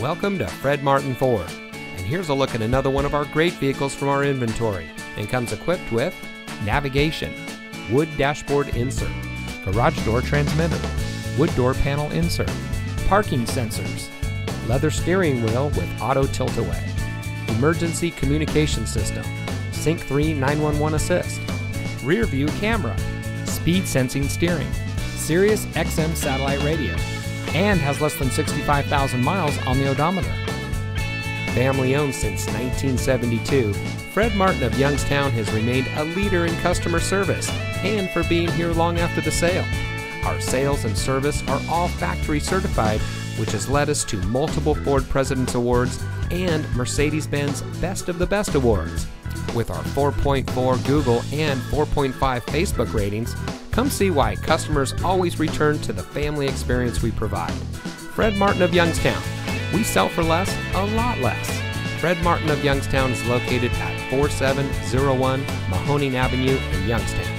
Welcome to Fred Martin Ford. And here's a look at another one of our great vehicles from our inventory and comes equipped with navigation, wood dashboard insert, garage door transmitter, wood door panel insert, parking sensors, leather steering wheel with auto tilt-away, emergency communication system, Sync 3 911 assist, rear view camera, speed sensing steering, Sirius XM satellite radio, and has less than 65,000 miles on the odometer. Family owned since 1972, Fred Martin of Youngstown has remained a leader in customer service and for being here long after the sale. Our sales and service are all factory certified, which has led us to multiple Ford President's Awards and Mercedes Benz Best of the Best Awards. With our 4.4 Google and 4.5 Facebook ratings, come see why customers always return to the family experience we provide. Fred Martin of Youngstown. We sell for less, a lot less. Fred Martin of Youngstown is located at 4701 Mahoning Avenue in Youngstown.